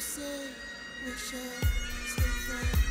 say we should stay friends?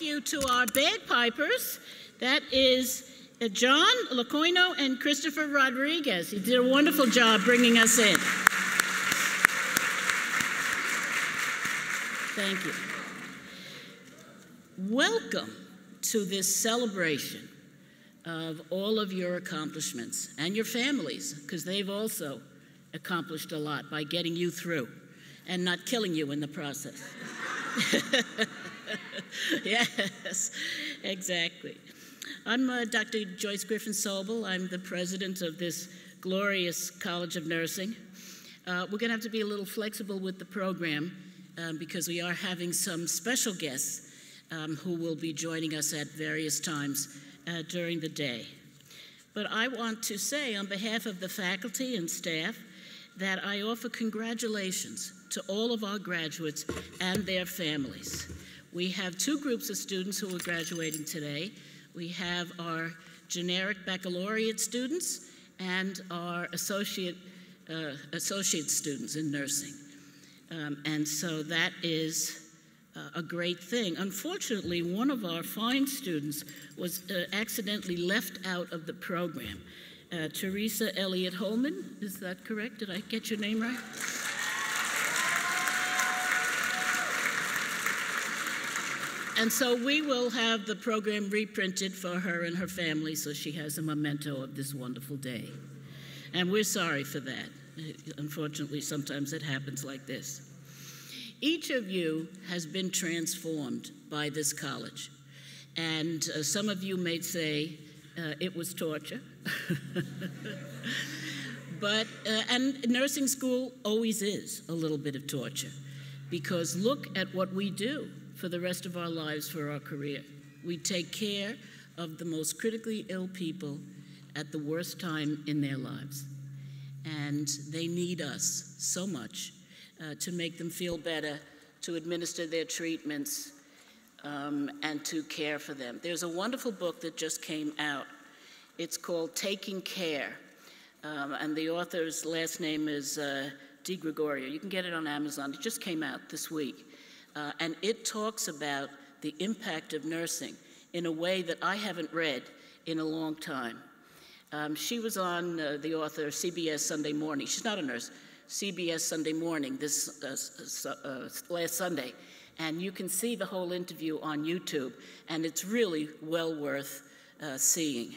You to our bagpipers. That is uh, John Lacoino and Christopher Rodriguez. You did a wonderful job bringing us in. Thank you. Welcome to this celebration of all of your accomplishments and your families, because they've also accomplished a lot by getting you through and not killing you in the process. yes, exactly. I'm uh, Dr. Joyce Griffin Sobel. I'm the president of this glorious College of Nursing. Uh, we're going to have to be a little flexible with the program um, because we are having some special guests um, who will be joining us at various times uh, during the day. But I want to say, on behalf of the faculty and staff, that I offer congratulations to all of our graduates and their families. We have two groups of students who are graduating today. We have our generic baccalaureate students and our associate, uh, associate students in nursing. Um, and so that is uh, a great thing. Unfortunately, one of our fine students was uh, accidentally left out of the program. Uh, Teresa Elliott Holman, is that correct? Did I get your name right? And so we will have the program reprinted for her and her family so she has a memento of this wonderful day. And we're sorry for that. Unfortunately, sometimes it happens like this. Each of you has been transformed by this college. And uh, some of you may say uh, it was torture. but, uh, and nursing school always is a little bit of torture because look at what we do for the rest of our lives for our career. We take care of the most critically ill people at the worst time in their lives. And they need us so much uh, to make them feel better, to administer their treatments, um, and to care for them. There's a wonderful book that just came out. It's called Taking Care, um, and the author's last name is uh, Gregorio. You can get it on Amazon. It just came out this week. Uh, and it talks about the impact of nursing in a way that I haven't read in a long time. Um, she was on uh, the author CBS Sunday Morning. She's not a nurse, CBS Sunday Morning this uh, uh, last Sunday, and you can see the whole interview on YouTube, and it's really well worth uh, seeing.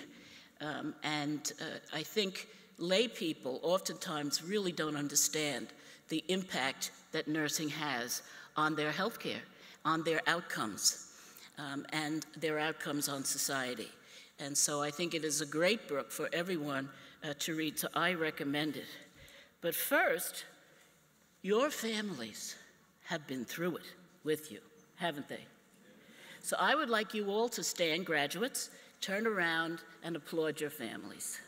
Um, and uh, I think lay people oftentimes really don't understand the impact that nursing has on their health care, on their outcomes, um, and their outcomes on society. And so I think it is a great book for everyone uh, to read, so I recommend it. But first, your families have been through it with you, haven't they? So I would like you all to stand, graduates, turn around and applaud your families.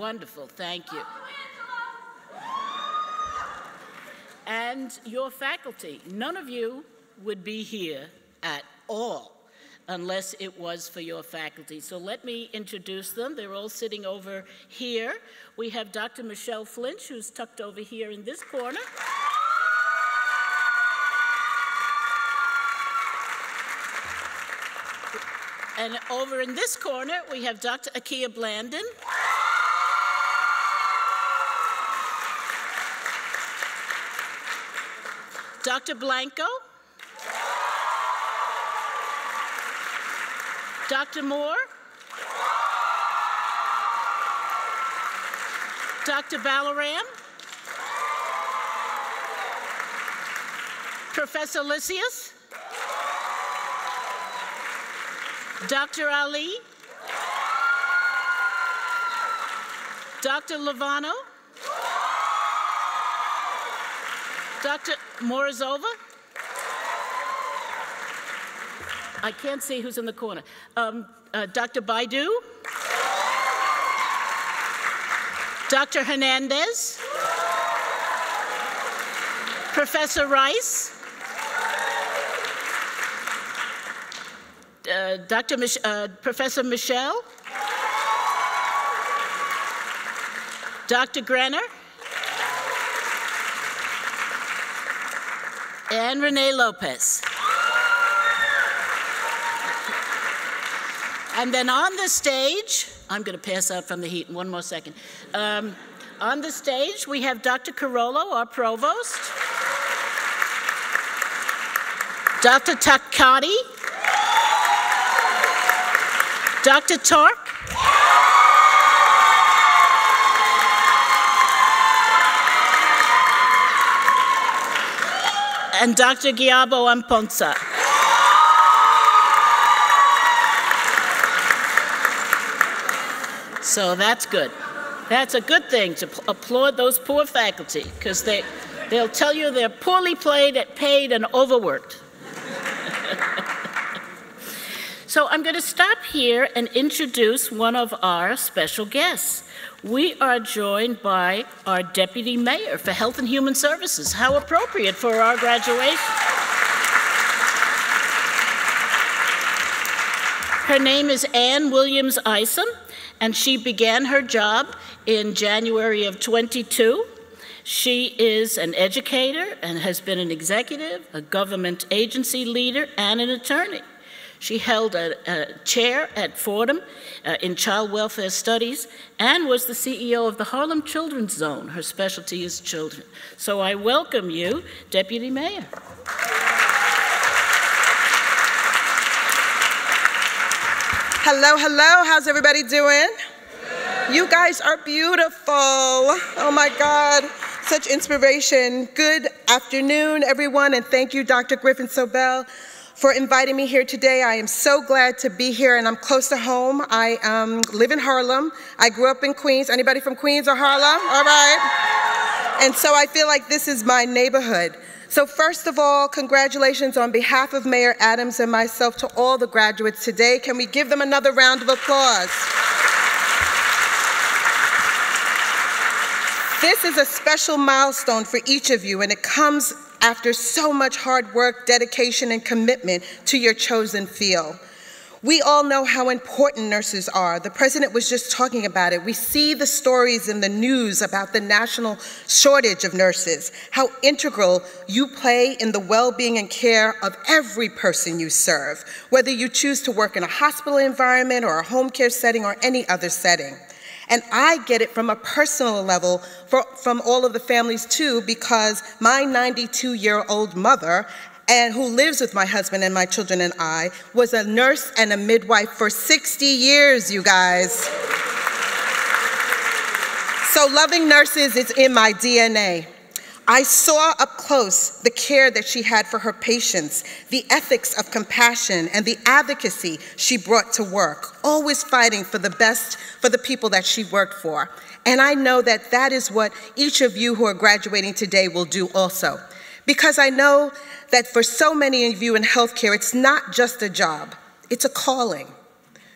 Wonderful, thank you. and your faculty. None of you would be here at all unless it was for your faculty. So let me introduce them. They're all sitting over here. We have Dr. Michelle Flinch, who's tucked over here in this corner. And over in this corner, we have Dr. Akia Blandon. Dr. Blanco? Dr. Moore? Dr. Balaram? Professor Lysias? Dr. Ali? Dr. Lavano? Dr. Morozova? I can't see who's in the corner. Um, uh, Dr. Baidu? Dr. Hernandez? Professor Rice? uh, Dr. Mich uh, Professor Michelle, Dr. Grenner, and Renee Lopez. And then on the stage, I'm going to pass out from the heat in one more second. Um, on the stage, we have Dr. Carollo, our provost, Dr. Takati, Dr. Tork, and Dr. Giabo Amponza. So that's good. That's a good thing to applaud those poor faculty because they, they'll tell you they're poorly played, paid, and overworked. so I'm going to stop here and introduce one of our special guests. We are joined by our Deputy Mayor for Health and Human Services. How appropriate for our graduation. Her name is Anne Williams Isom and she began her job in January of 22. She is an educator and has been an executive, a government agency leader, and an attorney. She held a, a chair at Fordham uh, in child welfare studies and was the CEO of the Harlem Children's Zone. Her specialty is children. So I welcome you, Deputy Mayor. Hello, hello. How's everybody doing? You guys are beautiful. Oh my God. Such inspiration. Good afternoon, everyone, and thank you, Dr. Griffin Sobel, for inviting me here today. I am so glad to be here, and I'm close to home. I um, live in Harlem. I grew up in Queens. Anybody from Queens or Harlem? All right. And so I feel like this is my neighborhood. So first of all, congratulations on behalf of Mayor Adams and myself to all the graduates today. Can we give them another round of applause? This is a special milestone for each of you, and it comes after so much hard work, dedication, and commitment to your chosen field. We all know how important nurses are. The president was just talking about it. We see the stories in the news about the national shortage of nurses, how integral you play in the well being and care of every person you serve, whether you choose to work in a hospital environment or a home care setting or any other setting. And I get it from a personal level for, from all of the families too, because my 92 year old mother and who lives with my husband and my children and I, was a nurse and a midwife for 60 years, you guys. So loving nurses is in my DNA. I saw up close the care that she had for her patients, the ethics of compassion, and the advocacy she brought to work, always fighting for the best for the people that she worked for. And I know that that is what each of you who are graduating today will do also. Because I know that for so many of you in healthcare, it's not just a job, it's a calling.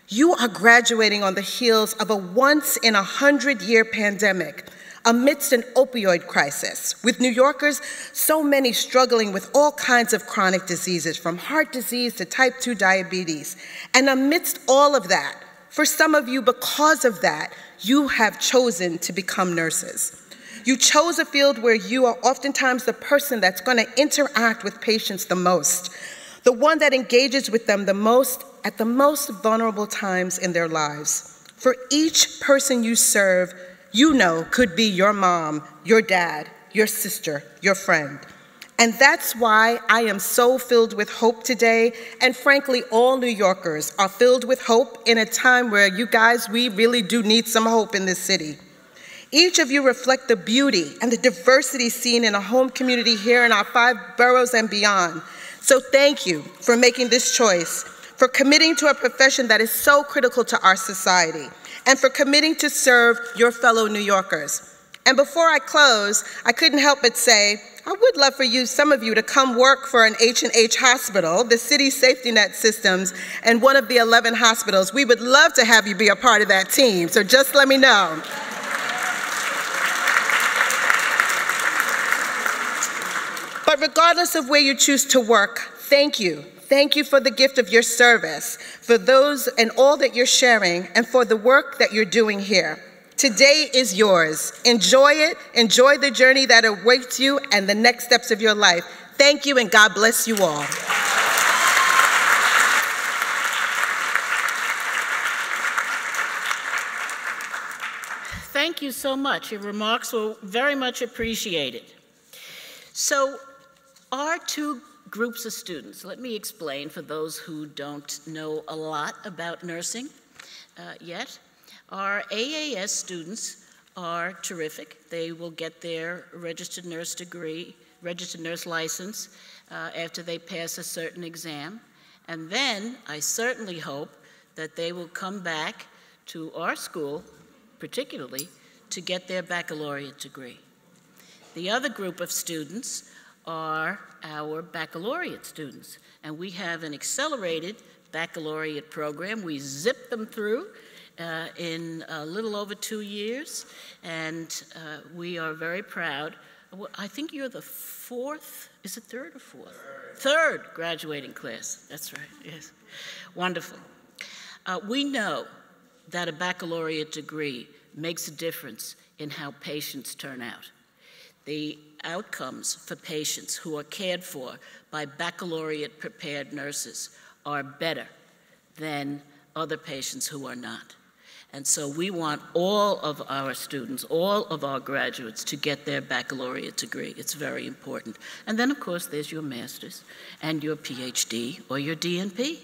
You are graduating on the heels of a once in a hundred year pandemic amidst an opioid crisis, with New Yorkers, so many struggling with all kinds of chronic diseases, from heart disease to type 2 diabetes. And amidst all of that, for some of you, because of that, you have chosen to become nurses. You chose a field where you are oftentimes the person that's going to interact with patients the most, the one that engages with them the most at the most vulnerable times in their lives. For each person you serve, you know could be your mom, your dad, your sister, your friend. And that's why I am so filled with hope today. And frankly, all New Yorkers are filled with hope in a time where you guys, we really do need some hope in this city. Each of you reflect the beauty and the diversity seen in a home community here in our five boroughs and beyond. So thank you for making this choice, for committing to a profession that is so critical to our society, and for committing to serve your fellow New Yorkers. And before I close, I couldn't help but say, I would love for you, some of you, to come work for an H&H hospital, the city safety net systems, and one of the 11 hospitals. We would love to have you be a part of that team, so just let me know. But regardless of where you choose to work, thank you Thank you for the gift of your service, for those and all that you're sharing, and for the work that you're doing here. Today is yours. Enjoy it. Enjoy the journey that awaits you and the next steps of your life. Thank you, and God bless you all. Thank you so much. Your remarks were very much appreciated. So, our two groups of students, let me explain for those who don't know a lot about nursing uh, yet. Our AAS students are terrific. They will get their registered nurse degree, registered nurse license uh, after they pass a certain exam. And then I certainly hope that they will come back to our school, particularly, to get their baccalaureate degree. The other group of students are our baccalaureate students, and we have an accelerated baccalaureate program. We zip them through uh, in a little over two years, and uh, we are very proud. I think you're the fourth, is it third or fourth? Third, third graduating class. That's right, yes. Wonderful. Uh, we know that a baccalaureate degree makes a difference in how patients turn out. The outcomes for patients who are cared for by baccalaureate prepared nurses are better than other patients who are not. And so we want all of our students, all of our graduates to get their baccalaureate degree. It's very important. And then, of course, there's your master's and your PhD or your DNP.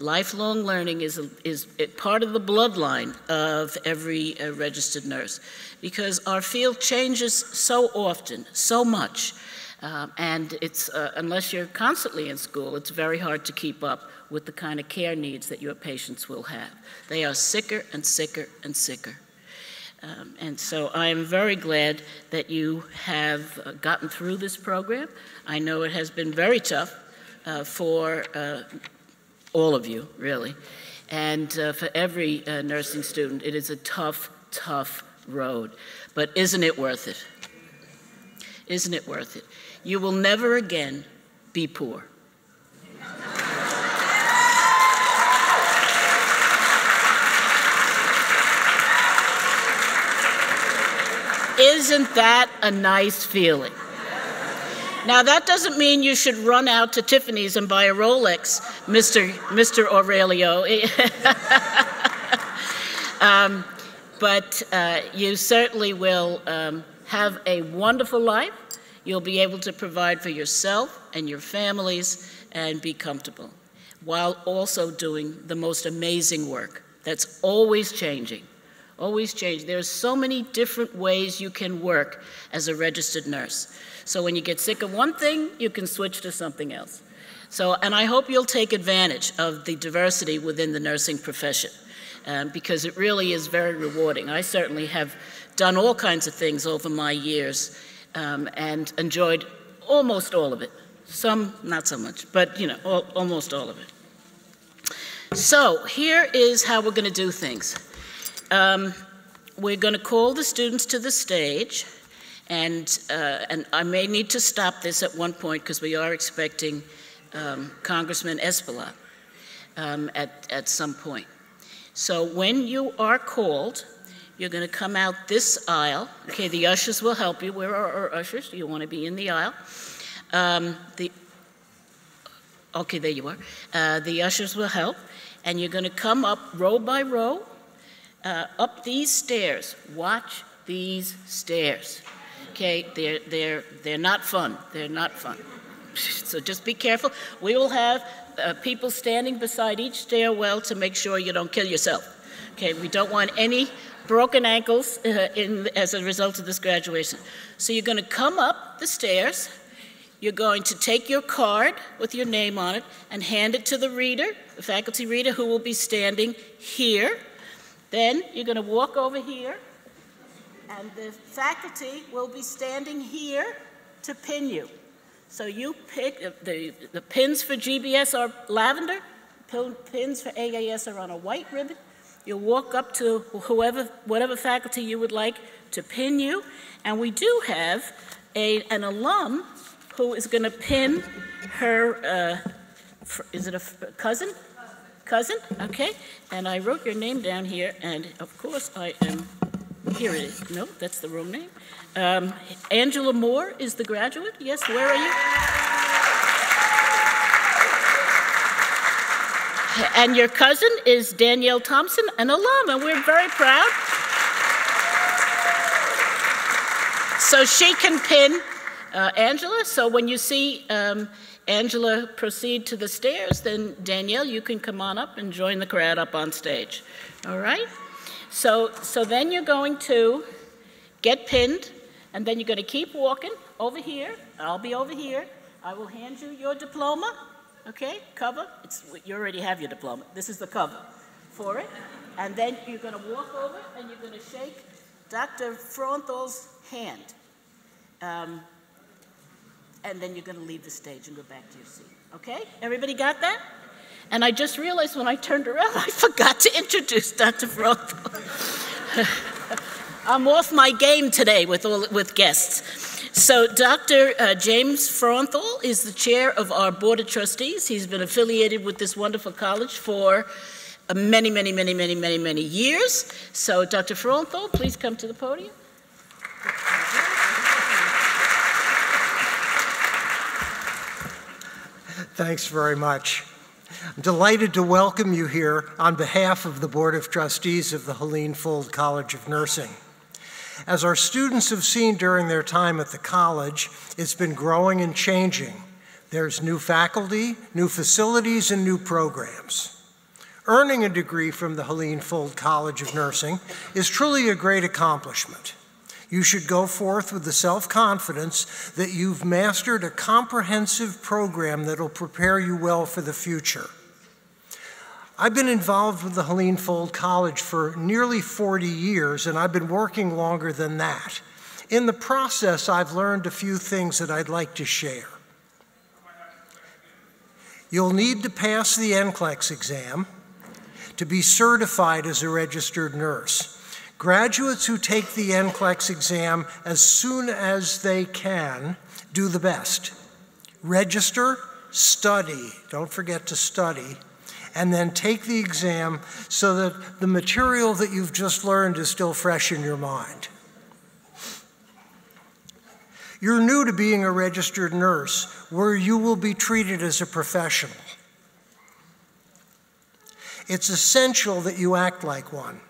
Lifelong learning is, is part of the bloodline of every uh, registered nurse because our field changes so often, so much. Um, and it's, uh, unless you're constantly in school, it's very hard to keep up with the kind of care needs that your patients will have. They are sicker and sicker and sicker. Um, and so I am very glad that you have uh, gotten through this program. I know it has been very tough uh, for uh, all of you, really. And uh, for every uh, nursing student, it is a tough, tough road. But isn't it worth it? Isn't it worth it? You will never again be poor. Isn't that a nice feeling? Now, that doesn't mean you should run out to Tiffany's and buy a Rolex, Mr. Mr. Aurelio. um, but uh, you certainly will um, have a wonderful life. You'll be able to provide for yourself and your families and be comfortable while also doing the most amazing work that's always changing always change. There's so many different ways you can work as a registered nurse. So when you get sick of one thing, you can switch to something else. So, and I hope you'll take advantage of the diversity within the nursing profession um, because it really is very rewarding. I certainly have done all kinds of things over my years um, and enjoyed almost all of it. Some, not so much, but you know, all, almost all of it. So here is how we're going to do things. Um, we're going to call the students to the stage, and, uh, and I may need to stop this at one point because we are expecting um, Congressman Espaillat um, at, at some point. So when you are called, you're going to come out this aisle. Okay, the ushers will help you. Where are our ushers? Do You want to be in the aisle. Um, the, okay, there you are. Uh, the ushers will help. And you're going to come up row by row uh, up these stairs. Watch these stairs. Okay, they're, they're, they're not fun. They're not fun. so just be careful. We will have uh, people standing beside each stairwell to make sure you don't kill yourself. Okay, we don't want any broken ankles uh, in, as a result of this graduation. So you're going to come up the stairs. You're going to take your card with your name on it and hand it to the reader, the faculty reader, who will be standing here. Then you're going to walk over here, and the faculty will be standing here to pin you. So you pick, uh, the, the pins for GBS are lavender, pins for AAS are on a white ribbon. You'll walk up to whoever, whatever faculty you would like to pin you, and we do have a, an alum who is going to pin her uh, is it a cousin? Cousin, okay. And I wrote your name down here, and of course I am, here it is. No, that's the wrong name. Um, Angela Moore is the graduate. Yes, where are you? And your cousin is Danielle Thompson, an alum, and we're very proud. So she can pin uh, Angela. So when you see um, Angela proceed to the stairs, then Danielle, you can come on up and join the crowd up on stage. All right? So, so then you're going to get pinned, and then you're going to keep walking over here. I'll be over here. I will hand you your diploma. Okay, cover. It's, you already have your diploma. This is the cover for it. And then you're going to walk over and you're going to shake Dr. Fronthal's hand. Um, and then you're going to leave the stage and go back to your seat. Okay? Everybody got that? And I just realized when I turned around, I forgot to introduce Dr. Fronthal. I'm off my game today with, all, with guests. So, Dr. Uh, James Fronthal is the chair of our Board of Trustees. He's been affiliated with this wonderful college for uh, many, many, many, many, many, many years. So, Dr. Fronthal, please come to the podium. Thanks very much. I'm delighted to welcome you here on behalf of the Board of Trustees of the Helene Fuld College of Nursing. As our students have seen during their time at the college, it's been growing and changing. There's new faculty, new facilities, and new programs. Earning a degree from the Helene Fuld College of Nursing is truly a great accomplishment. You should go forth with the self confidence that you've mastered a comprehensive program that'll prepare you well for the future. I've been involved with the Helene Fuld College for nearly 40 years, and I've been working longer than that. In the process, I've learned a few things that I'd like to share. You'll need to pass the NCLEX exam to be certified as a registered nurse. Graduates who take the NCLEX exam as soon as they can do the best. Register, study, don't forget to study, and then take the exam so that the material that you've just learned is still fresh in your mind. You're new to being a registered nurse, where you will be treated as a professional. It's essential that you act like one.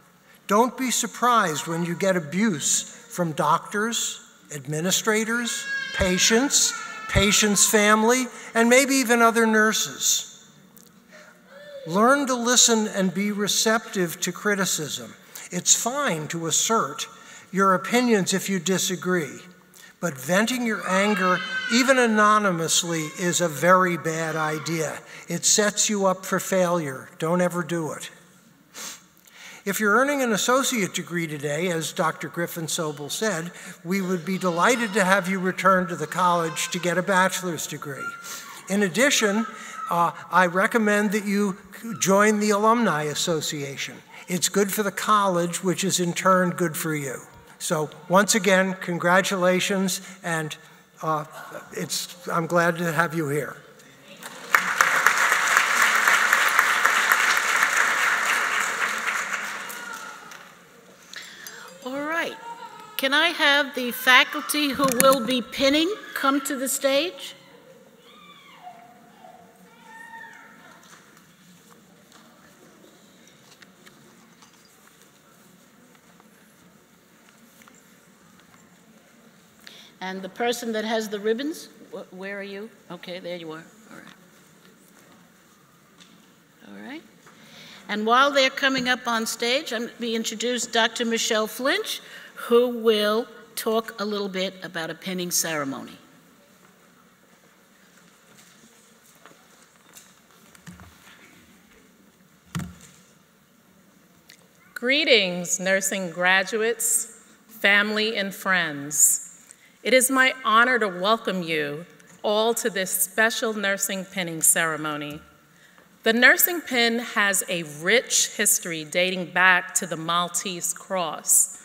Don't be surprised when you get abuse from doctors, administrators, patients, patients' family, and maybe even other nurses. Learn to listen and be receptive to criticism. It's fine to assert your opinions if you disagree, but venting your anger, even anonymously, is a very bad idea. It sets you up for failure. Don't ever do it. If you're earning an associate degree today, as Dr. Griffin Sobel said, we would be delighted to have you return to the college to get a bachelor's degree. In addition, uh, I recommend that you join the Alumni Association. It's good for the college, which is in turn good for you. So, once again, congratulations, and uh, it's, I'm glad to have you here. All right. Can I have the faculty who will be pinning come to the stage? And the person that has the ribbons, where are you? Okay, there you are. All right. All right. And while they're coming up on stage, I'm going to introduce Dr. Michelle Flinch, who will talk a little bit about a pinning ceremony. Greetings, nursing graduates, family, and friends. It is my honor to welcome you all to this special nursing pinning ceremony. The nursing pin has a rich history dating back to the Maltese Cross.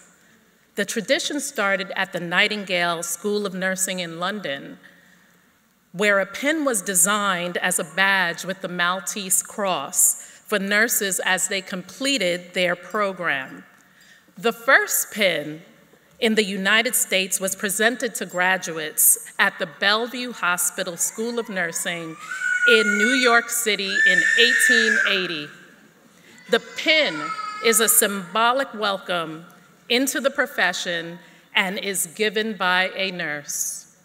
The tradition started at the Nightingale School of Nursing in London, where a pin was designed as a badge with the Maltese Cross for nurses as they completed their program. The first pin in the United States was presented to graduates at the Bellevue Hospital School of Nursing in New York City in 1880. The pin is a symbolic welcome into the profession and is given by a nurse.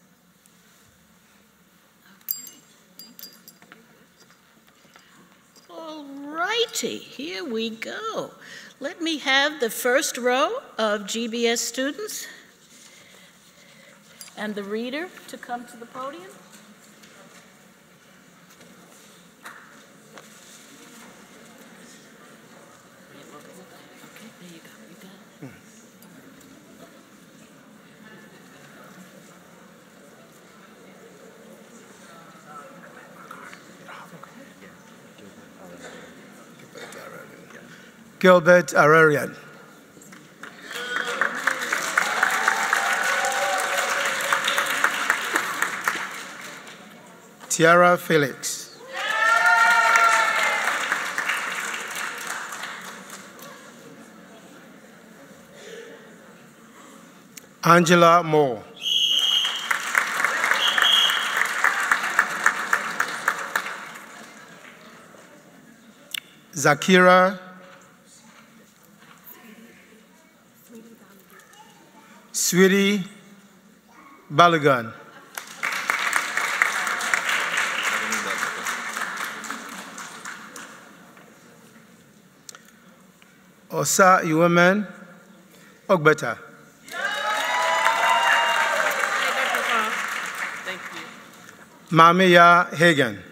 All righty, here we go. Let me have the first row of GBS students and the reader to come to the podium. Okay, there you go. You got it. Gilbert Ararian. Tiara Felix. Angela Moore. Zakira Sweetie Balagan. Osa Iwemen Ogbeta. Thank you. Mamiya Hagen.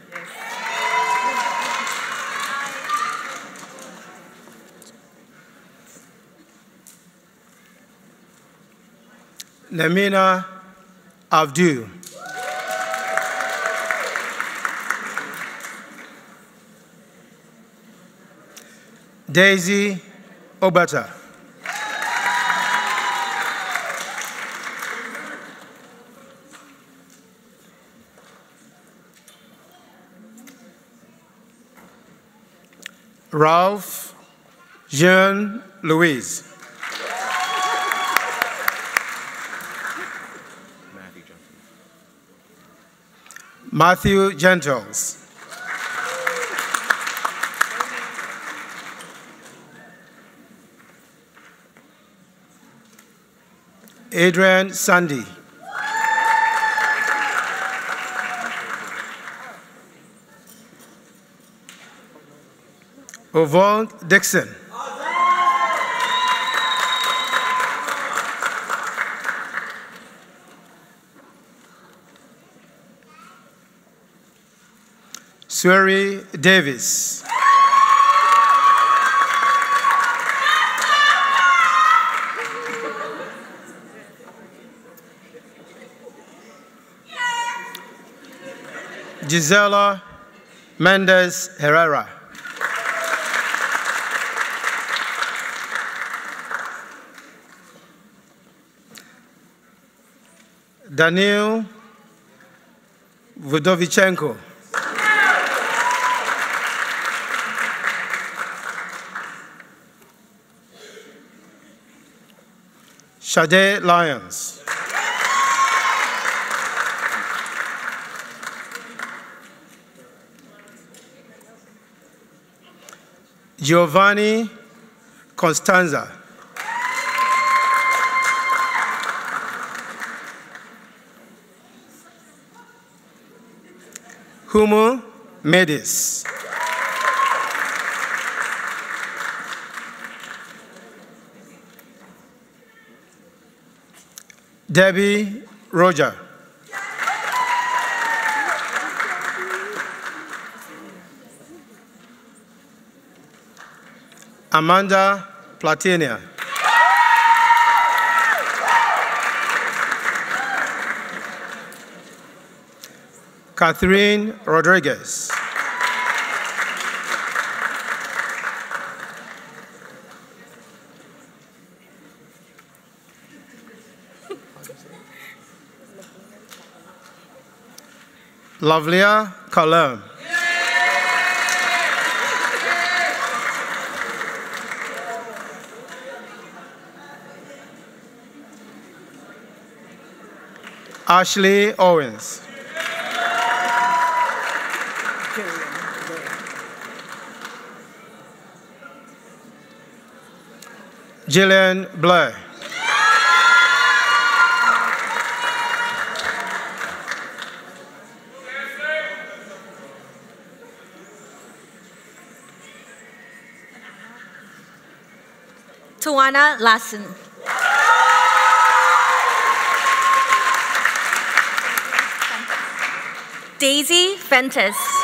Namina Abdul. Daisy Obata. Ralph Jean Louise. Matthew Gentles. Adrian Sandy. Yvonne Dixon. Swery Davis. Gisela Mendez Herrera. Daniel Vodovichenko. Sade Lyons. Giovanni Constanza. Humo Medis. Debbie Roger. Amanda Platinia. Catherine Rodriguez. Lavlia Kalam. Ashley Owens. Jillian Blair. Tawana Lassen. Daisy Fentis.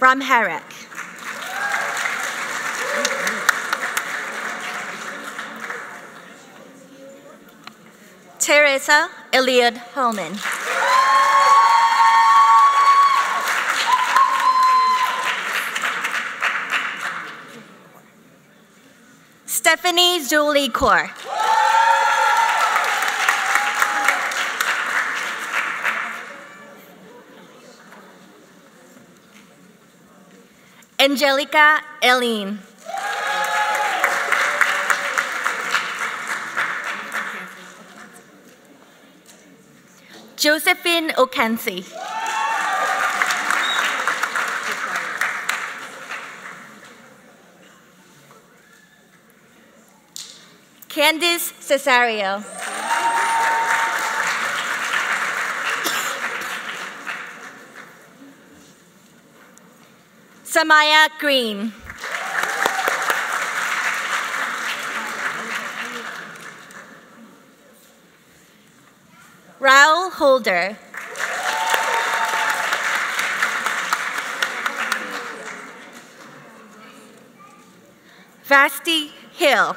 Ramharek. Teresa Eliud Holman. Stephanie Julie Core. Angelica Eileen. Josephine Okensi. Candice Cesario. Samaya Green. Raul Holder. Vasti Hill.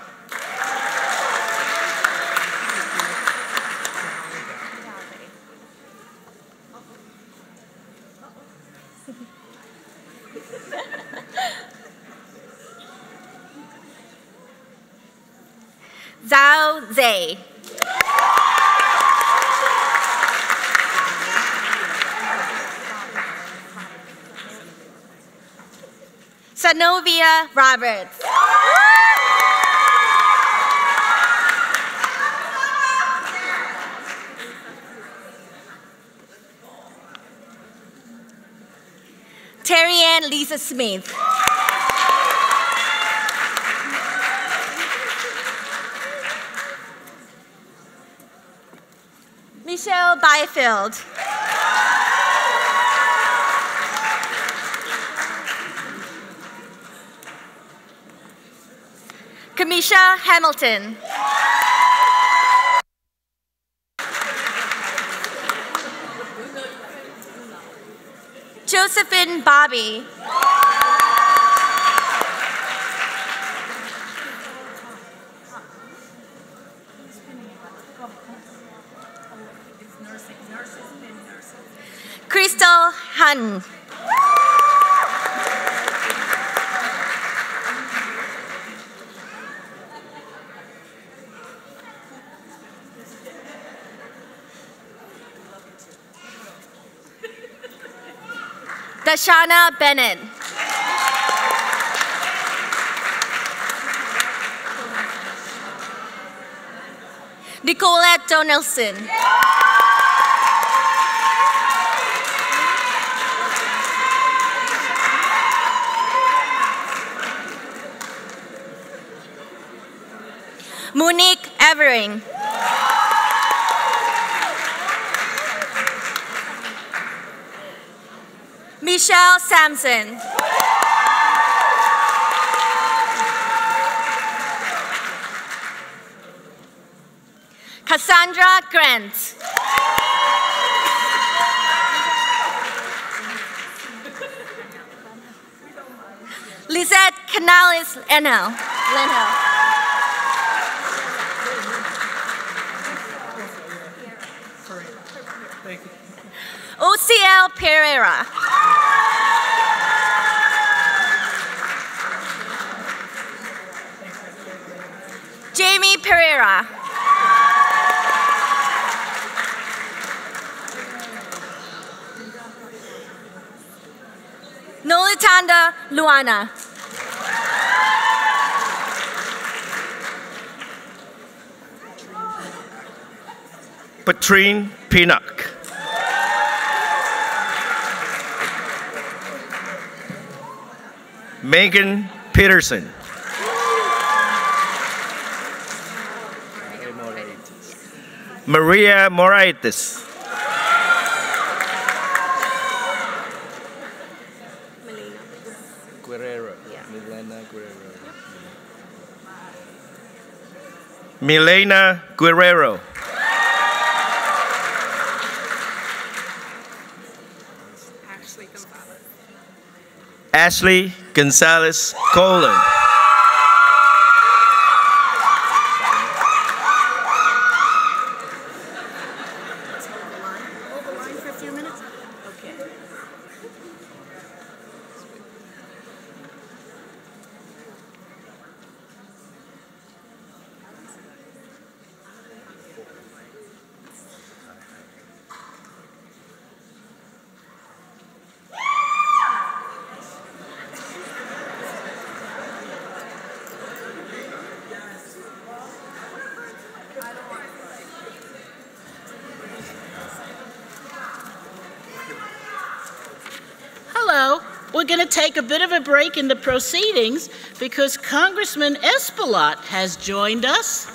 Sanovia Roberts. Terry Ann Lisa Smith. Michelle Byfield. Kamisha Hamilton. Josephine Bobby. Dashana Bennett. Nicolette Donaldson. Monique Evering. Michelle Sampson. Cassandra Grant. Lizette Canales. Leno. OCL Pereira. Pereira. Nolitanda Luana. Patrine Pinnock. Megan Peterson. Maria Moraitis. Guerrero. Milena Guerrero. Milena Guerrero. Ashley Gonzalez Colon. Hello. We're going to take a bit of a break in the proceedings because Congressman Espaillat has joined us.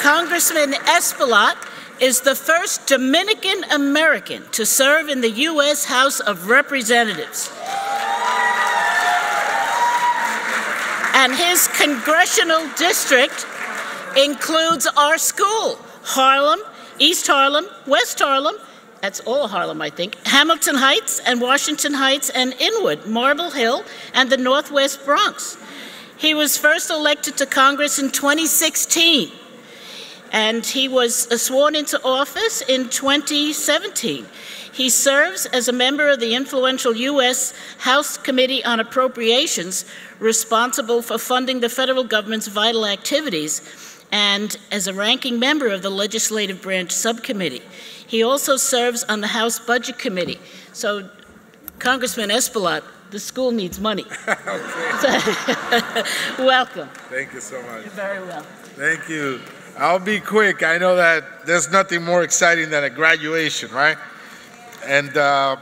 Congressman Espaillat is the first Dominican American to serve in the U.S. House of Representatives. And his congressional district includes our school, Harlem, East Harlem, West Harlem, that's all Harlem, I think, Hamilton Heights and Washington Heights and Inwood, Marble Hill, and the Northwest Bronx. He was first elected to Congress in 2016, and he was uh, sworn into office in 2017. He serves as a member of the influential U.S. House Committee on Appropriations, responsible for funding the federal government's vital activities, and as a ranking member of the Legislative Branch Subcommittee. He also serves on the House Budget Committee. So, Congressman Espaillat, the school needs money. Welcome. Thank you so much. You're very well. Thank you. I'll be quick. I know that there's nothing more exciting than a graduation, right? And uh,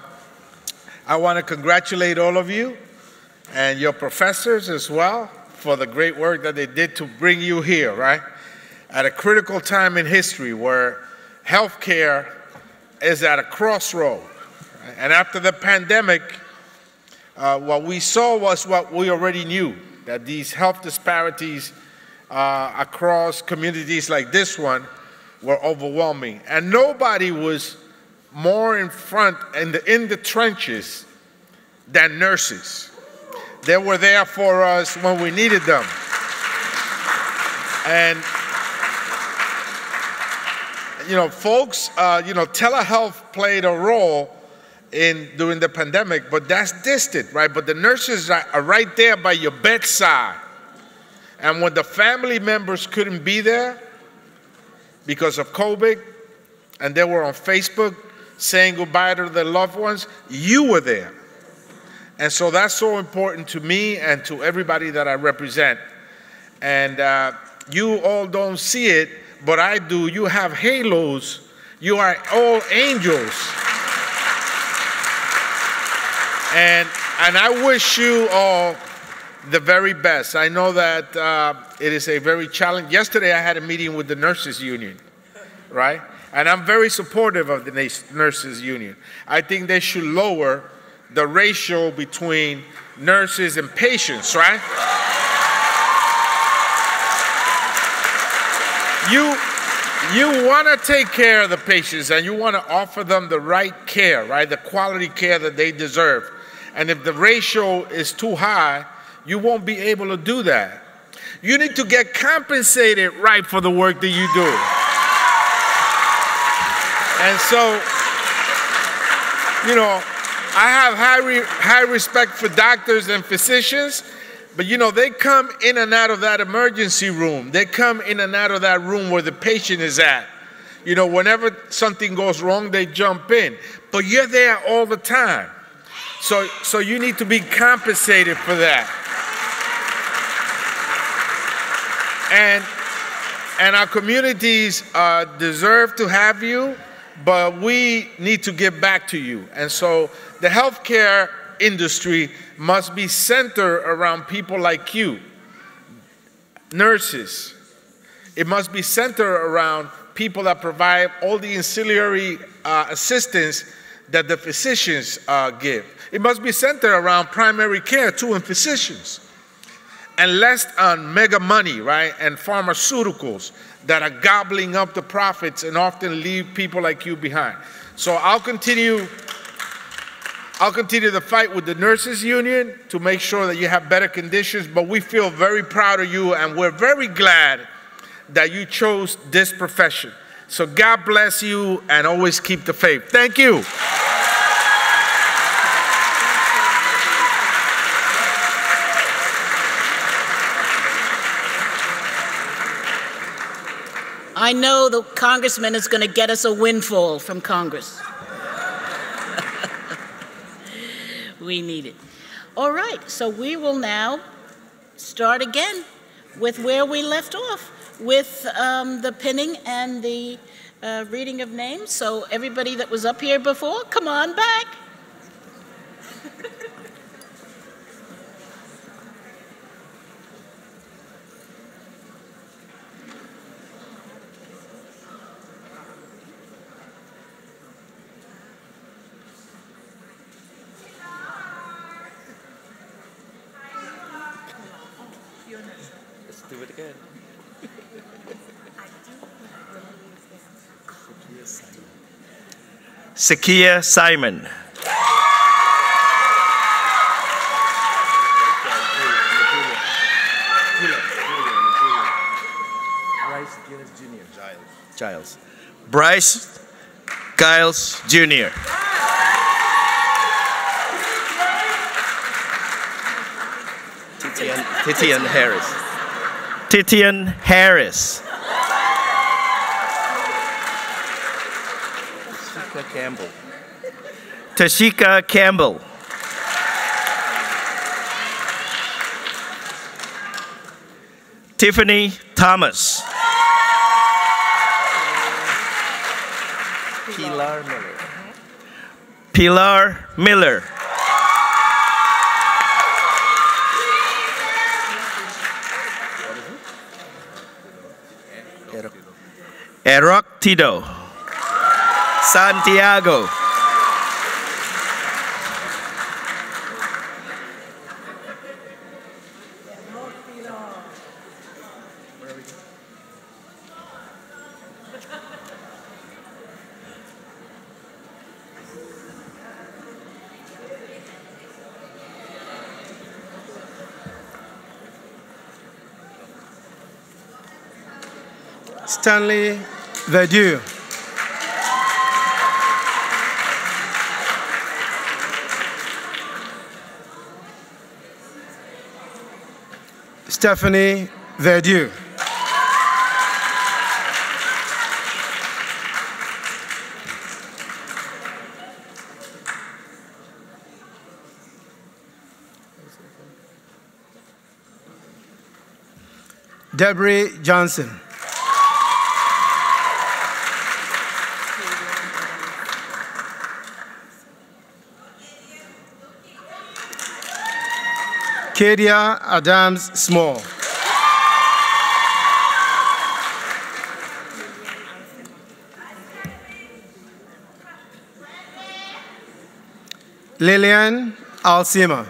I want to congratulate all of you and your professors as well for the great work that they did to bring you here, right? At a critical time in history where healthcare is at a crossroad. And after the pandemic, uh, what we saw was what we already knew that these health disparities uh, across communities like this one were overwhelming. And nobody was more in front in in the trenches than nurses. They were there for us when we needed them. And you know, folks, uh, you know, telehealth played a role in during the pandemic, but that's distant, right? But the nurses are, right there by your bedside. And when the family members couldn't be there because of COVID, and they were on Facebook saying goodbye to their loved ones, you were there. And so that's so important to me and to everybody that I represent. And uh, you all don't see it, but I do. You have halos. You are all angels. And, and I wish you all the very best. I know that uh, it is a very challenge. Yesterday, I had a meeting with the nurses union, right? And I'm very supportive of the nurses union. I think they should lower the ratio between nurses and patients, right? You you want to take care of the patients and you want to offer them the right care, right? The quality care that they deserve. And if the ratio is too high, you won't be able to do that. You need to get compensated right for the work that you do. And so, you know, I have high, re- high respect for doctors and physicians, but you know, they come in and out of that emergency room. They come in and out of that room where the patient is at. You know, whenever something goes wrong, they jump in. But you're there all the time. So, so you need to be compensated for that. And, and our communities uh, deserve to have you, but we need to give back to you. And so the healthcare industry must be centered around people like you, nurses. It must be centered around people that provide all the ancillary uh, assistance that the physicians uh, give. It must be centered around primary care too and physicians. And less on mega money, right? And pharmaceuticals that are gobbling up the profits and often leave people like you behind. So I'll continue I'll continue the fight with the nurses union to make sure that you have better conditions, but we feel very proud of you and we're very glad that you chose this profession. So God bless you and always keep the faith. Thank you. I know the congressman is going to get us a windfall from Congress. We need it. All right, so we will now start again with where we left off with um, the pinning and the uh, reading of names. So, everybody that was up here before, come on back. Sakia Simon. Bryce Gillis Jr. Giles. Giles. Bryce Giles Jr. Titian, Titian Harris. Titian Harris. Sika Campbell. Tashika Campbell. Tiffany Thomas. Pilar Miller. Pilar Miller. Eric Tito. Santiago. Stanley Verdieu. Stephanie Verdieu. Debris Johnson. Kadia Adams Small. Lillian Alcima.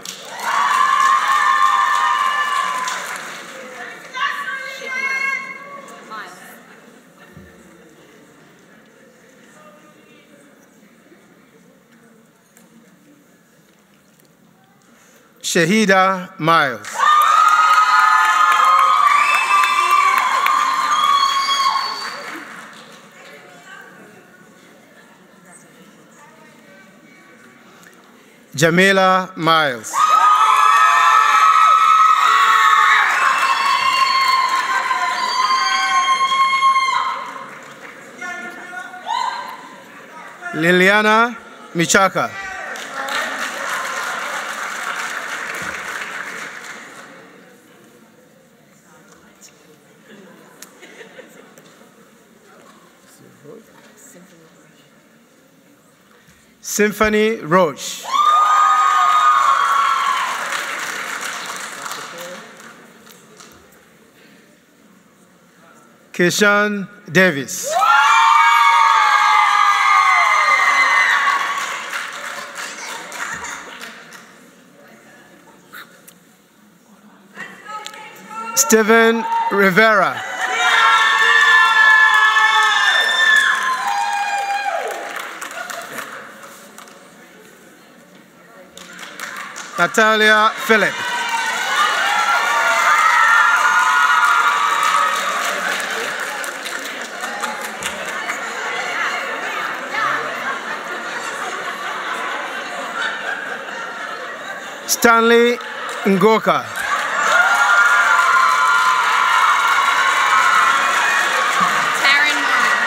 Shahida Miles. Jamila Miles. Liliana Michaka. Symphony Roche. Kishan Davis. Steven Rivera. Natalia Philip. Stanley Ngoka. Taryn Norman.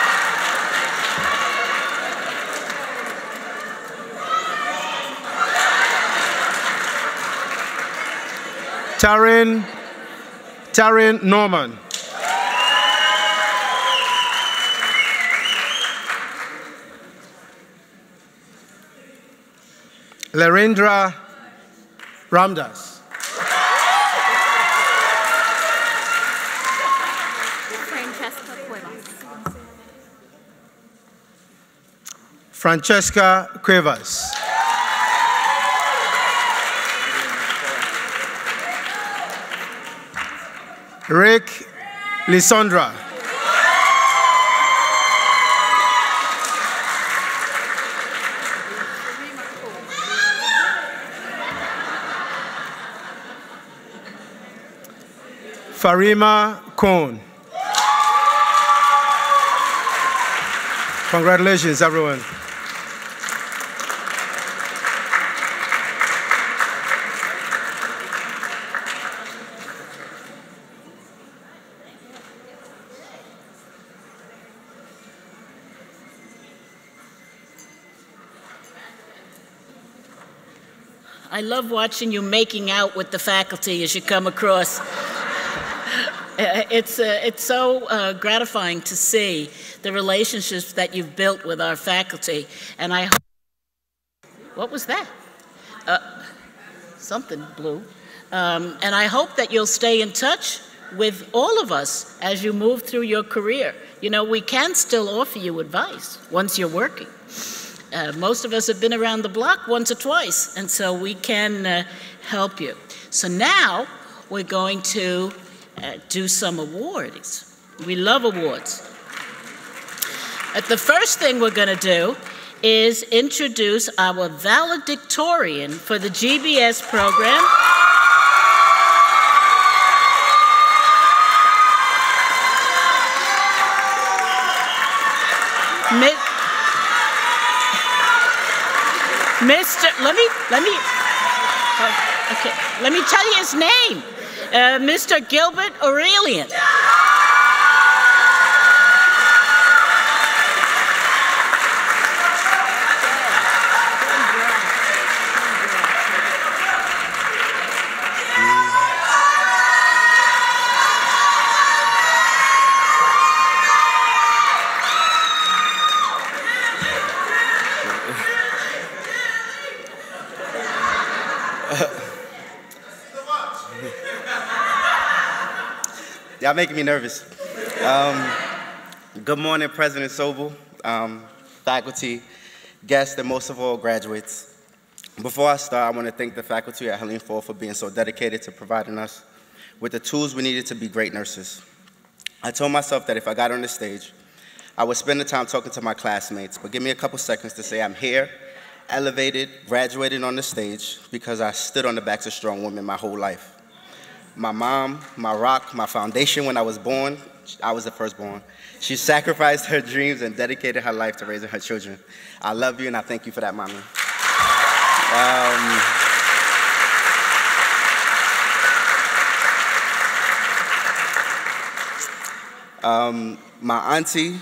Taryn, Taryn Norman. Larendra Ramdas. Francesca Cuevas. Francesca Cuevas. Rick Lisandra. Farima Kohn. Congratulations, everyone. Love watching you making out with the faculty as you come across. Uh, It's, uh, it's so uh, gratifying to see the relationships that you've built with our faculty, and I hope. What was that? Uh, something blue. Um, and I hope that you'll stay in touch with all of us as you move through your career. You know, we can still offer you advice once you're working. Uh, most of us have been around the block once or twice, and so we can uh, help you. So now we're going to uh, do some awards. We love awards. The first thing we're going to do is introduce our valedictorian for the GBS program. Mi- Mr. Let me let me. oh, okay, let me tell you his name. Uh, Mr. Gilbert Aurelian. Y'all making me nervous. Um, good morning, President Sobel, um, faculty, guests, and most of all, graduates. Before I start, I want to thank the faculty at Helene Fuld for being so dedicated to providing us with the tools we needed to be great nurses. I told myself that if I got on the stage, I would spend the time talking to my classmates, but give me a couple seconds to say I'm here elevated, graduated on the stage because I stood on the backs of strong women my whole life. My mom, my rock, my foundation when I was born, I was the firstborn. She sacrificed her dreams and dedicated her life to raising her children. I love you and I thank you for that, mommy. Um, Um, my auntie,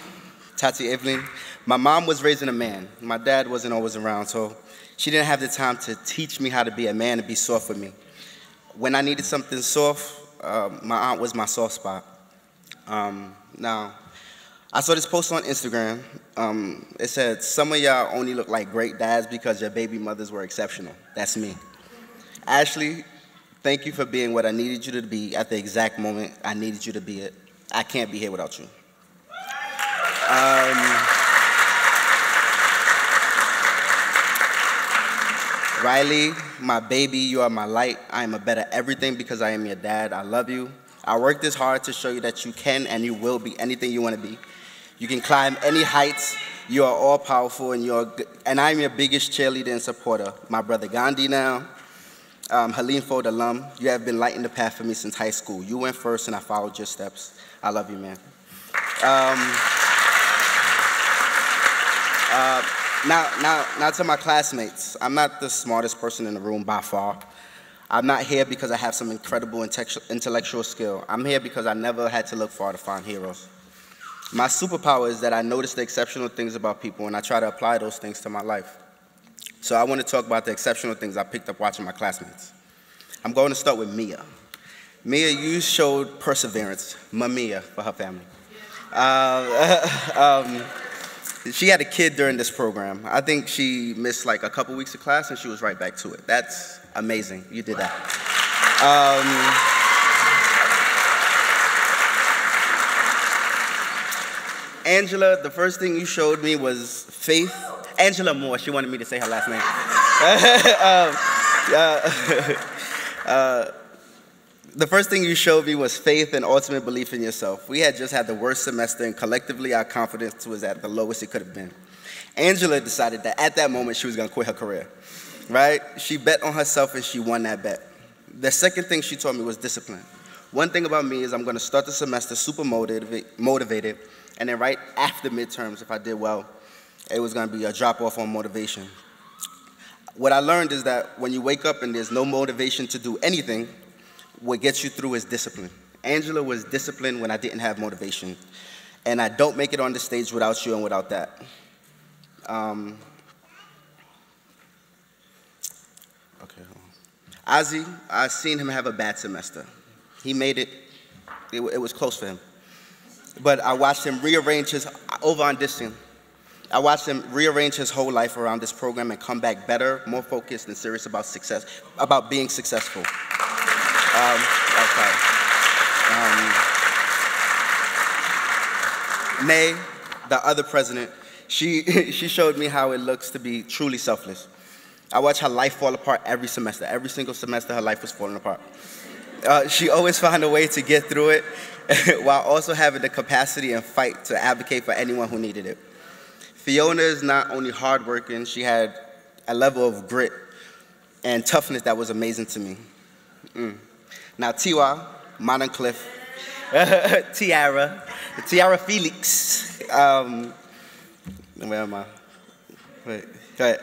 Tati Evelyn, my mom was raising a man. My dad wasn't always around, so she didn't have the time to teach me how to be a man and be soft with me. When I needed something soft, uh, my aunt was my soft spot. Um, now, I saw this post on Instagram. Um, it said, Some of y'all only look like great dads because your baby mothers were exceptional. That's me. Ashley, thank you for being what I needed you to be at the exact moment I needed you to be it. I can't be here without you. Um, Riley, my baby, you are my light. I am a better everything because I am your dad. I love you. I worked this hard to show you that you can and you will be anything you want to be. You can climb any heights. You are all powerful, and you're and I'm your biggest cheerleader and supporter. My brother Gandhi now, um, Helene Fuld alum. You have been lighting the path for me since high school. You went first, and I followed your steps. I love you, man. Um, uh, now, now, now to my classmates. I'm not the smartest person in the room by far. I'm not here because I have some incredible intellectual skill. I'm here because I never had to look far to find heroes. My superpower is that I notice the exceptional things about people and I try to apply those things to my life. So I want to talk about the exceptional things I picked up watching my classmates. I'm going to start with Mia. Mia, you showed perseverance. Mamia for her family. Uh, um, she had a kid during this program. I think she missed like a couple weeks of class and she was right back to it. That's amazing. You did that. Um, Angela, the first thing you showed me was faith. Angela Moore, she wanted me to say her last name. um, uh, uh, the first thing you showed me was faith and ultimate belief in yourself. We had just had the worst semester, and collectively, our confidence was at the lowest it could have been. Angela decided that at that moment, she was going to quit her career, right? She bet on herself and she won that bet. The second thing she told me was discipline. One thing about me is I'm going to start the semester super motivated, and then right after midterms, if I did well, it was going to be a drop off on motivation. What I learned is that when you wake up and there's no motivation to do anything, what gets you through is discipline. Angela was disciplined when I didn't have motivation. And I don't make it on the stage without you and without that. Um, okay. Ozzy, I've seen him have a bad semester. He made it, it, it was close for him. But I watched him rearrange his, over on Distant, I watched him rearrange his whole life around this program and come back better, more focused, and serious about success, about being successful. Um, okay. Um, Nay, the other president, she, she showed me how it looks to be truly selfless. I watched her life fall apart every semester. Every single semester, her life was falling apart. Uh, she always found a way to get through it while also having the capacity and fight to advocate for anyone who needed it. Fiona is not only hardworking, she had a level of grit and toughness that was amazing to me. Mm. Now, Tiwa, Modern Cliff, Tiara, Tiara Felix. Um, where am I? Wait, wait.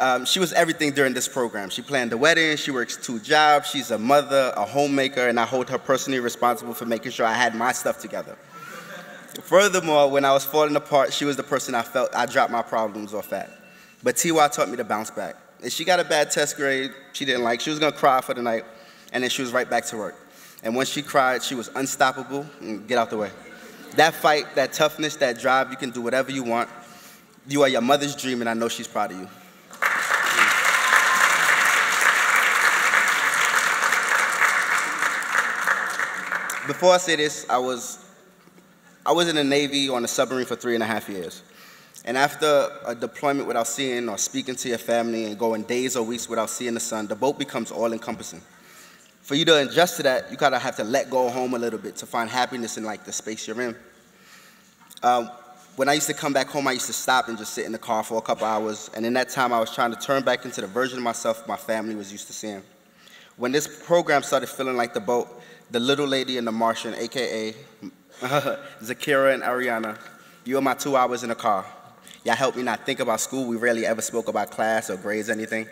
Um, she was everything during this program. She planned the wedding, she works two jobs, she's a mother, a homemaker, and I hold her personally responsible for making sure I had my stuff together. Furthermore, when I was falling apart, she was the person I felt I dropped my problems off at. But Tiwa taught me to bounce back. If she got a bad test grade she didn't like, she was gonna cry for the night and then she was right back to work. And when she cried, she was unstoppable. And get out the way. That fight, that toughness, that drive, you can do whatever you want. You are your mother's dream, and I know she's proud of you. Before I say this, I was, I was in the Navy on a submarine for three and a half years. And after a deployment without seeing or speaking to your family and going days or weeks without seeing the sun, the boat becomes all encompassing for you to adjust to that, you gotta have to let go home a little bit to find happiness in like the space you're in. Um, when I used to come back home, I used to stop and just sit in the car for a couple hours. And in that time, I was trying to turn back into the version of myself my family was used to seeing. When this program started feeling like the boat, the little lady and the Martian, AKA Zakira and Ariana, you were my two hours in the car. Y'all helped me not think about school. We rarely ever spoke about class or grades or anything.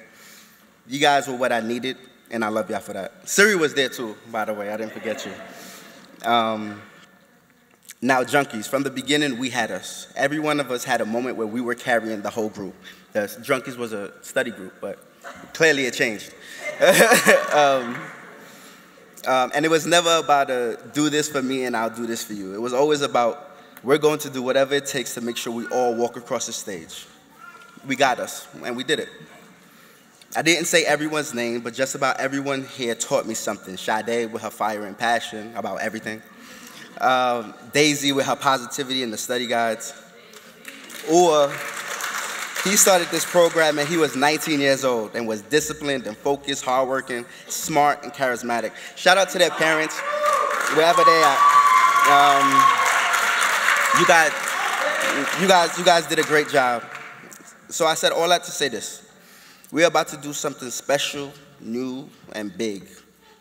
You guys were what I needed, and I love y'all for that. Siri was there too, by the way. I didn't forget you. Um, now, junkies, from the beginning, we had us. Every one of us had a moment where we were carrying the whole group. The junkies was a study group, but clearly it changed. um, um, and it was never about a do this for me and I'll do this for you. It was always about we're going to do whatever it takes to make sure we all walk across the stage. We got us, and we did it. I didn't say everyone's name, but just about everyone here taught me something. Sade with her fire and passion about everything um, Daisy with her positivity and the study guides. Or he started this program and he was 19 years old and was disciplined and focused, hardworking, smart, and charismatic. Shout out to their parents, wherever they are. Um, you guys, you guys, you guys did a great job. So I said all that to say this: we're about to do something special, new, and big.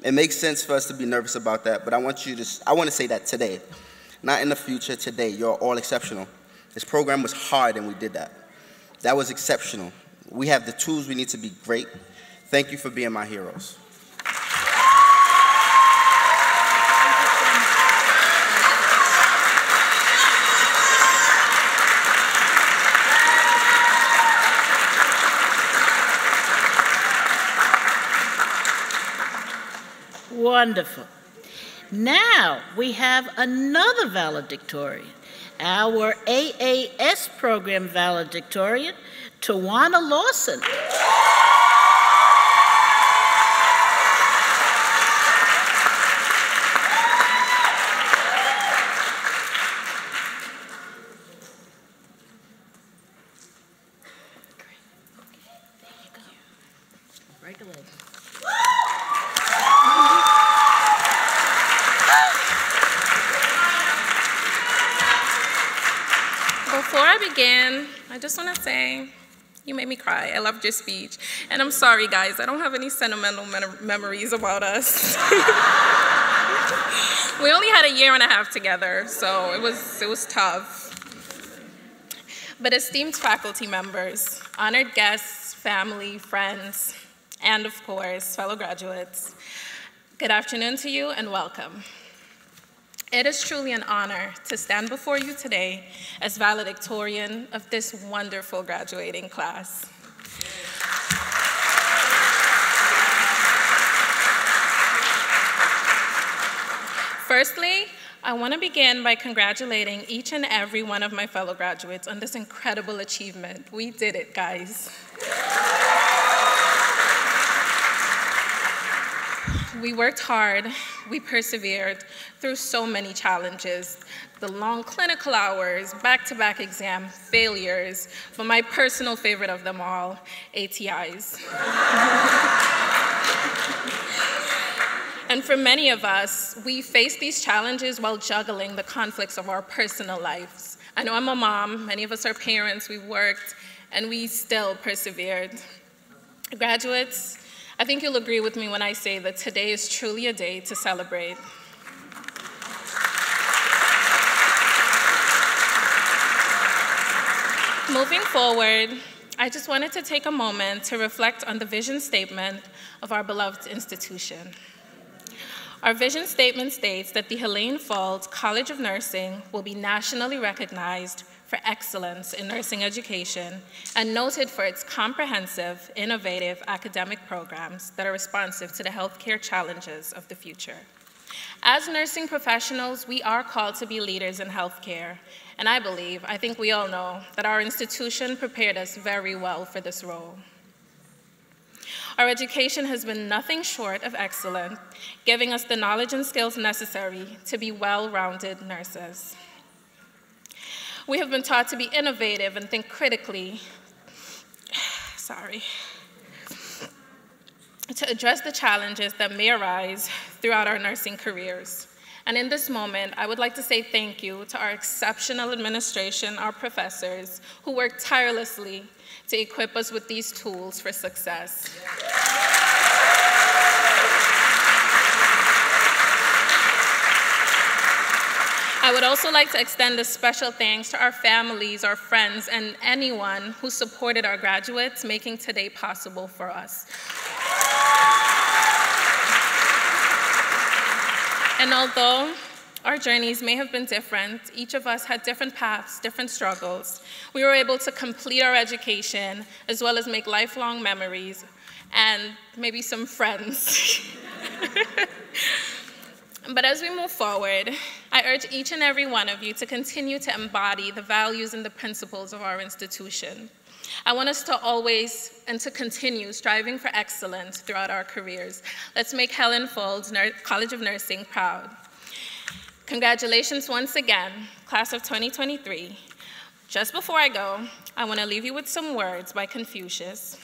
It makes sense for us to be nervous about that, but I want you to, I want to say that today, not in the future, today. You're all exceptional. This program was hard and we did that. That was exceptional. We have the tools we need to be great. Thank you for being my heroes. Wonderful. Now we have another valedictorian, our AAS program valedictorian, Tawana Lawson. Break a leg. Before I begin, I just want to say you made me cry. I loved your speech. And I'm sorry, guys, I don't have any sentimental mem- memories about us. we only had a year and a half together, so it was, it was tough. But esteemed faculty members, honored guests, family, friends, and of course, fellow graduates, good afternoon to you and welcome. It is truly an honor to stand before you today as valedictorian of this wonderful graduating class. Firstly, I want to begin by congratulating each and every one of my fellow graduates on this incredible achievement. We did it, guys. We worked hard, we persevered through so many challenges the long clinical hours, back to back exam failures, but my personal favorite of them all ATIs. and for many of us, we face these challenges while juggling the conflicts of our personal lives. I know I'm a mom, many of us are parents, we worked, and we still persevered. Graduates, I think you'll agree with me when I say that today is truly a day to celebrate. Moving forward, I just wanted to take a moment to reflect on the vision statement of our beloved institution. Our vision statement states that the Helene Fuld College of Nursing will be nationally recognized for excellence in nursing education and noted for its comprehensive, innovative academic programs that are responsive to the healthcare challenges of the future. As nursing professionals, we are called to be leaders in healthcare, and I believe, I think we all know, that our institution prepared us very well for this role. Our education has been nothing short of excellent, giving us the knowledge and skills necessary to be well-rounded nurses. We have been taught to be innovative and think critically, sorry, to address the challenges that may arise throughout our nursing careers. And in this moment, I would like to say thank you to our exceptional administration, our professors, who work tirelessly to equip us with these tools for success. I would also like to extend a special thanks to our families, our friends, and anyone who supported our graduates, making today possible for us. And although our journeys may have been different, each of us had different paths, different struggles, we were able to complete our education as well as make lifelong memories and maybe some friends. But as we move forward, I urge each and every one of you to continue to embody the values and the principles of our institution. I want us to always and to continue striving for excellence throughout our careers. Let's make Helene Fuld's College of Nursing proud. Congratulations once again, class of 2023. Just before I go, I want to leave you with some words by Confucius.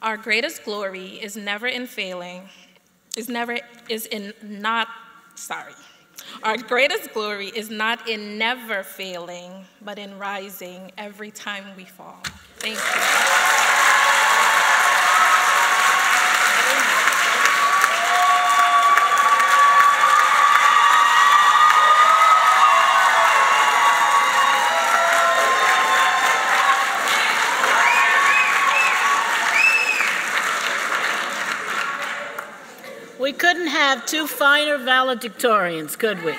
Our greatest glory is never in failing, is never is in not sorry. Our greatest glory is not in never failing, but in rising every time we fall. Thank you. We couldn't have two finer valedictorians, could we?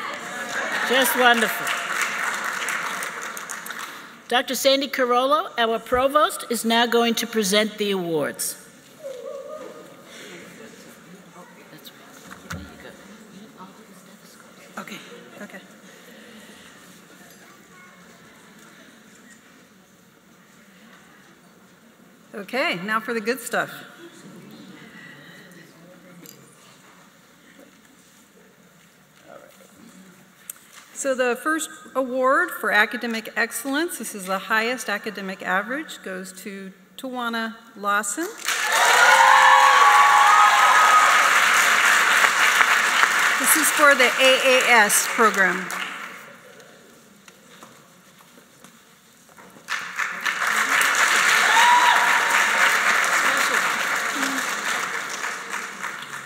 Just wonderful. Dr. Sandy Carollo, our provost, is now going to present the awards. Okay, okay. Okay, now for the good stuff. So the first award for academic excellence, this is the highest academic average, goes to Tawana Lawson. This is for the AAS program.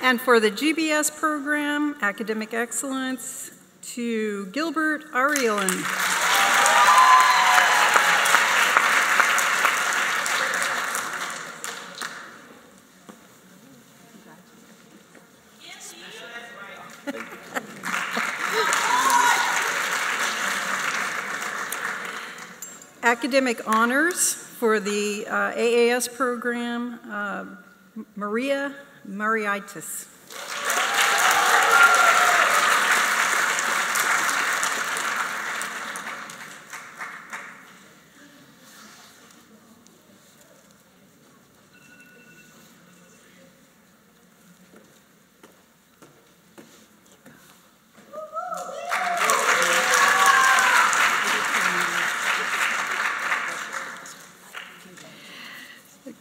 And for the GBS program, academic excellence, to Gilbert Arielin. Academic honors for the uh, AAS program, uh, Maria Mariaitis.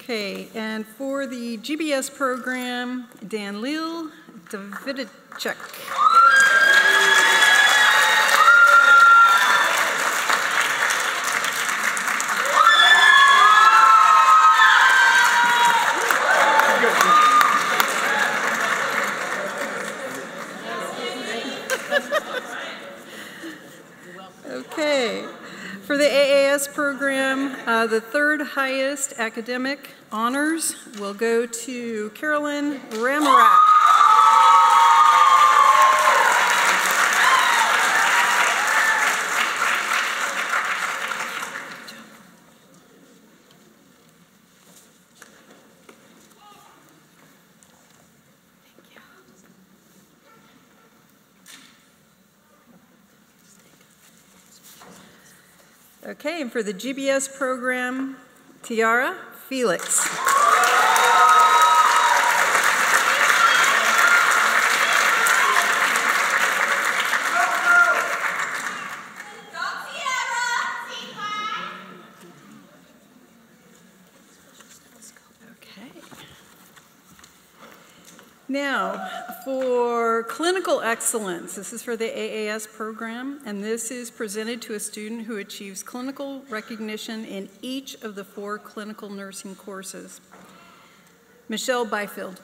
Okay, and for the GBS program, Dan the AAS program, uh, the third highest academic honors will go to Carolyn Ramarak. Okay, and for the GBS program, Tiara Felix. Now, for excellence, this is for the AAS program, and this is presented to a student who achieves clinical recognition in each of the four clinical nursing courses. Michelle Byfield.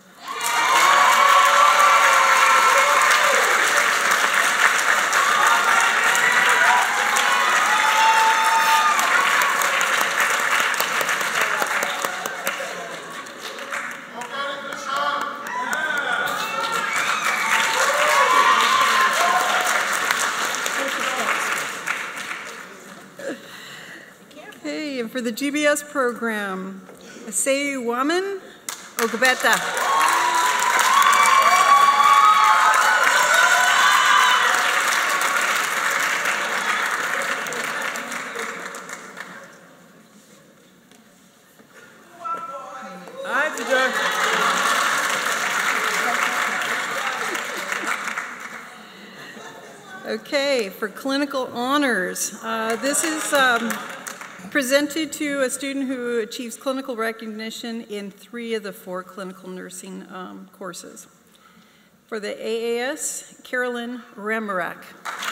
Okay, and for the GBS program, Aseyu Waman teacher. Okay, for clinical honors, uh, this is um, presented to a student who achieves clinical recognition in three of the four clinical nursing um, courses. For the AAS, Carolyn Ramarak.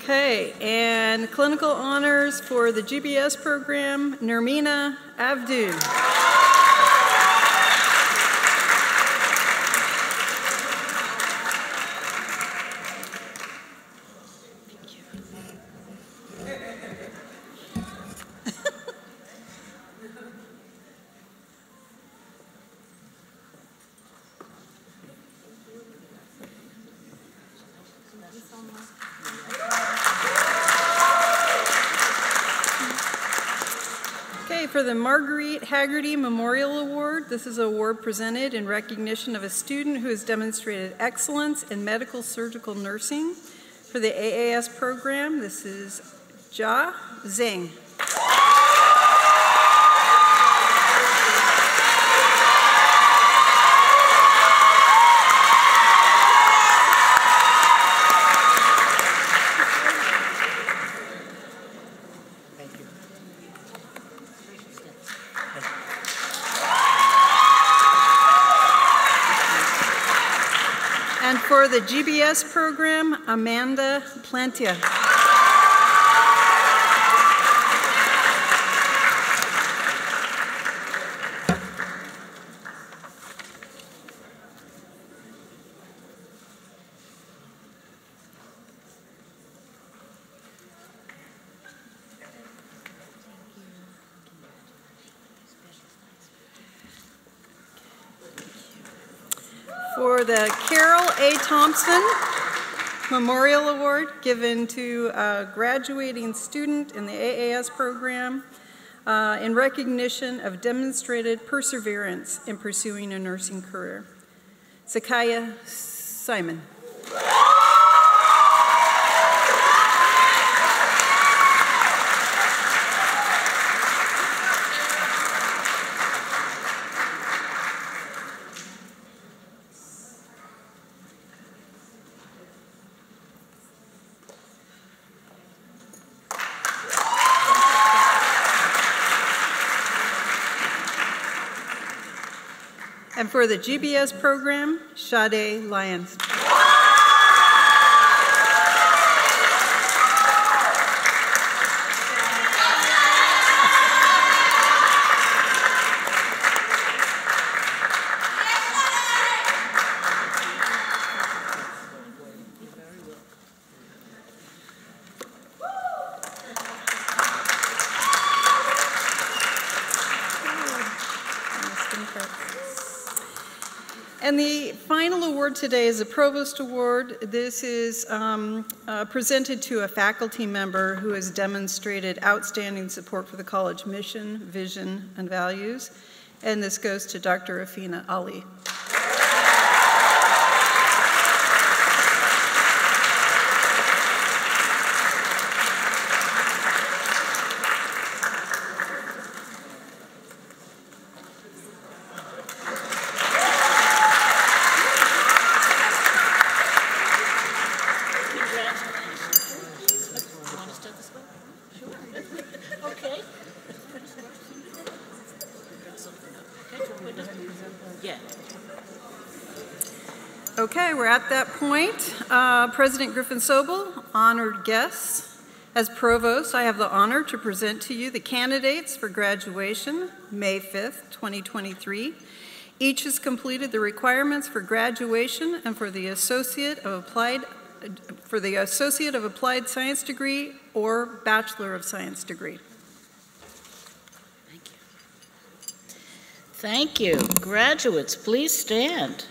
Okay, and clinical honors for the GBS program, Nermina Avdu. Okay, for the Marguerite Haggerty Memorial Award, this is an award presented in recognition of a student who has demonstrated excellence in medical surgical nursing. For the AAS program, this is Ja Zhang. And for the GBS program, Amanda Plantia. For the Carol Thompson Memorial Award given to a graduating student in the AAS program uh, in recognition of demonstrated perseverance in pursuing a nursing career. Sakaya Simon. And for the GBS program, Sade Lyons. And the final award today is a Provost Award. This is um, uh, presented to a faculty member who has demonstrated outstanding support for the college mission, vision, and values. And this goes to Dr. Afina Ali. Yeah. Okay, we're at that point. Uh, President Griffin Sobel, honored guests. As provost, I have the honor to present to you the candidates for graduation, May 5th, 2023. Each has completed the requirements for graduation and for the Associate of Applied for the Associate of Applied Science degree or Bachelor of Science degree. Thank you. Thank you. Graduates, please stand.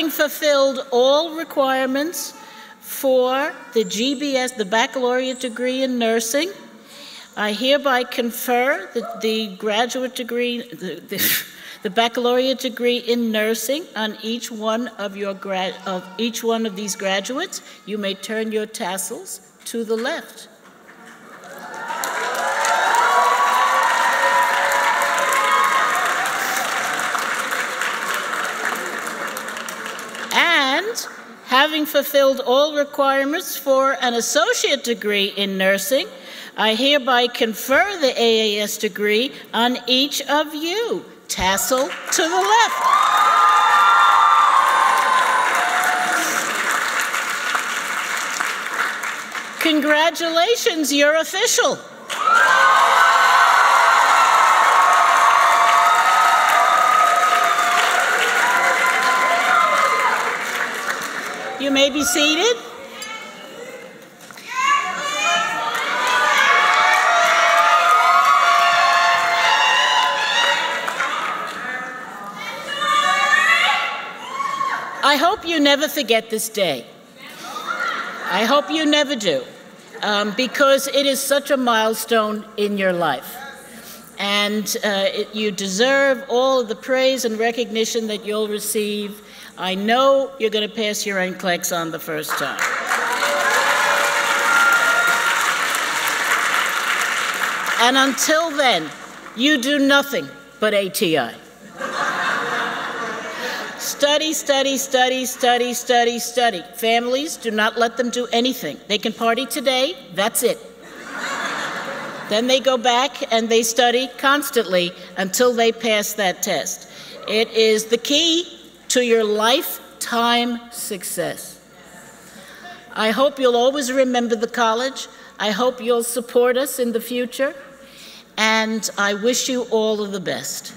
Having fulfilled all requirements for the GBS, the baccalaureate degree in nursing, I hereby confer that the graduate degree, the, the, the baccalaureate degree in nursing on each one of your of each one of these graduates. You may turn your tassels to the left. And having fulfilled all requirements for an associate degree in nursing, I hereby confer the AAS degree on each of you. Tassel to the left. Congratulations, you're official. You may be seated. I hope you never forget this day. I hope you never do, um, because it is such a milestone in your life. And uh, it, you deserve all of the praise and recognition that you'll receive. I know you're going to pass your NCLEX on the first time. And until then, you do nothing but ATI. Study, study, study, study, study, study. Families, do not let them do anything. They can party today, that's it. then they go back and they study constantly until they pass that test. It is the key to your lifetime success. I hope you'll always remember the college. I hope you'll support us in the future. And I wish you all of the best.